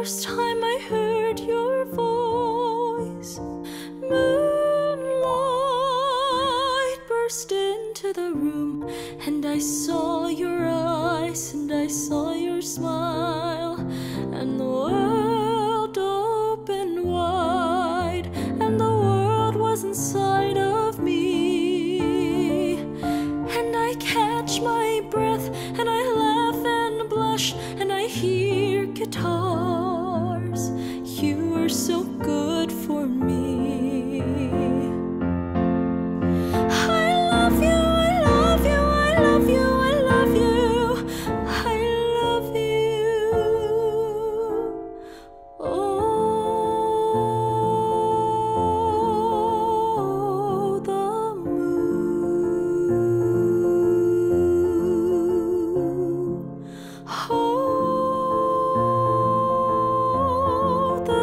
first time I heard your voice, moonlight burst into the room, and I saw your eyes, and I saw your smile, and the world opened wide, and the world was inside of me, and I catch my breath, and I laugh and blush, and I hear guitars. So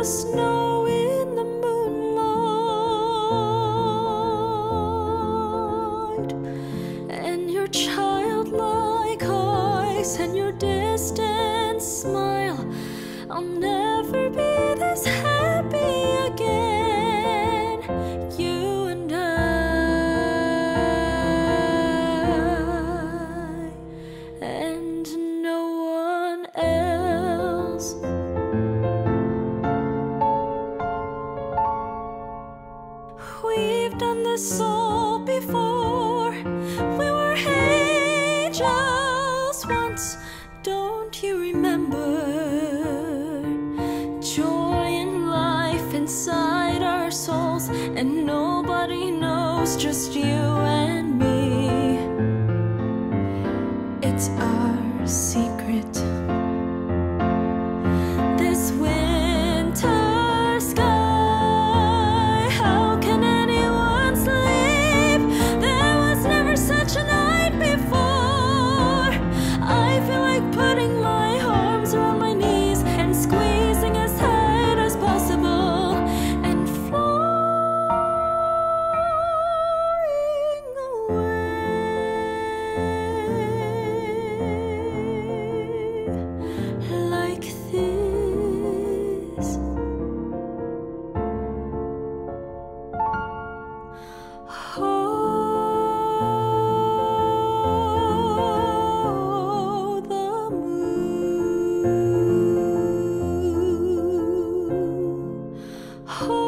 snow in the moonlight, and your childlike eyes, and your distant smile. I'll never be this happy All before. We were angels once, don't you remember? Joy in life inside our souls, and nobody knows, just you and me. It's our secret. 呼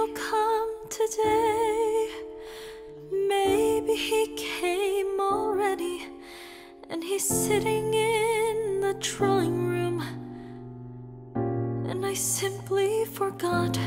he'll come today. Maybe he came already. And he's sitting in the drawing room. And I simply forgot